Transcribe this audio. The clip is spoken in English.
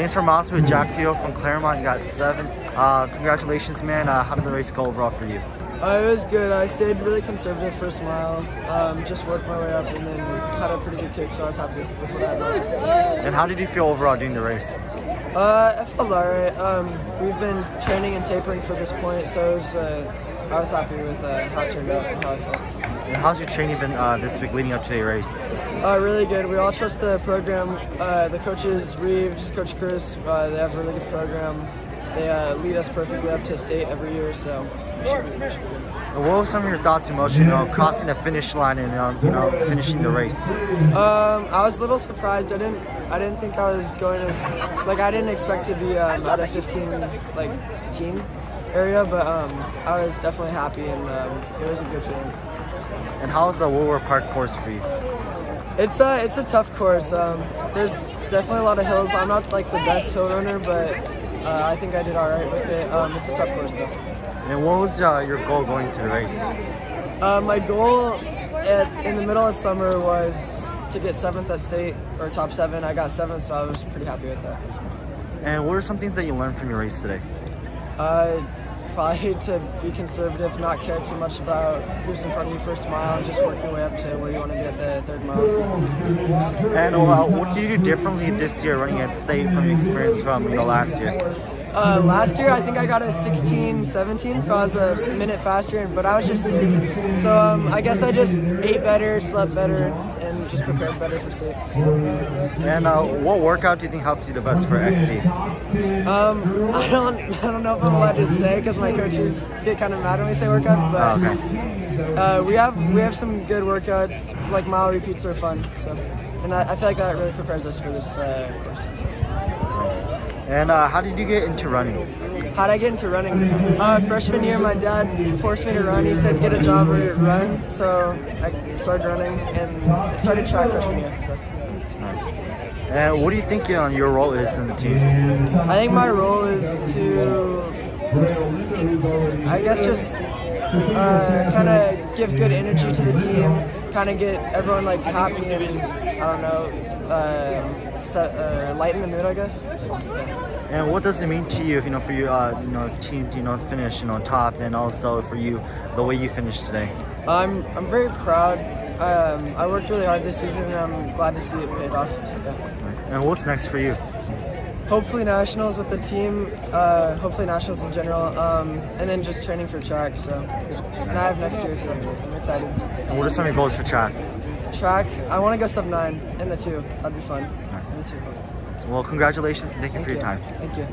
James Formosa with Jack Peel from Claremont. You got seven. Uh, congratulations, man. Uh, how did the race go overall for you? Uh, it was good. I stayed really conservative first mile, um, just worked my way up, and then had a pretty good kick, so I was happy with what I had. And how did you feel overall during the race? Uh, I felt alright. Um, we've been training and tapering for this point, so it was, uh, I was happy with uh, how it turned out and how I felt. How's your training been uh, this week leading up to the race? Uh, really good. We all trust the program. Uh, the coaches, Reeves, Coach Chris, uh, they have a really good program. They uh, lead us perfectly up to state every year, so we should be, we should be good. What were some of your thoughts and emotions, you know, crossing the finish line and uh, you know finishing the race? Um, I was a little surprised. I didn't. I didn't think I was going to. Like I didn't expect to be um, at a 15 like team area, but um, I was definitely happy and um, it was a good feeling. And how was the Woodward Park course for you? It's a it's a tough course. Um, there's definitely a lot of hills. I'm not like the best hill runner, but uh, I think I did all right with it. Um, it's a tough course though. And what was uh, your goal going to the race? Uh, my goal at, in the middle of summer was to get seventh at state or top seven. I got seventh, so I was pretty happy with that. And what are some things that you learned from your race today? Uh, probably to be conservative, not care too much about who's in front of you first mile, and just work your way up to where you want to be at the third mile. So. And uh, what did you do differently this year running at state from your experience from you know last year? Uh, last year, I think I got a 16, 17, so I was a minute faster, but I was just sick. So um, I guess I just ate better, slept better, and just prepared better for state. And uh, what workout do you think helps you the best for XC? Um, I don't, I don't know if I'm allowed to say because my coaches get kind of mad when we say workouts, but Oh, okay. uh, we have we have some good workouts. Like mile repeats are fun, so and I, I feel like that really prepares us for this uh, course. So. And uh, how did you get into running? How did I get into running? Uh, freshman year, my dad forced me to run. He said, get a job or run. So I started running and I started track freshman year. So Nice. And what do you think you your role is in the team? I think my role is to, I guess, just uh, kind of give good energy to the team, kind of get everyone like happy and, I don't know, uh, set, uh, lighten the mood, I guess. So, yeah. And what does it mean to you, if, you know, for your uh, you know team to you know finish you know top, and also for you the way you finished today? I'm I'm very proud. Um, I worked really hard this season, and I'm glad to see it paid off. So, yeah. Nice. And what's next for you? Hopefully nationals with the team. Uh, hopefully nationals in general, um, and then just training for track. So, and I have next year, so I'm excited. And what are some of your goals for track? Track. I want to go sub nine in the two. That'd be fun. Well, congratulations and thank you Thank for your you. time. Thank you.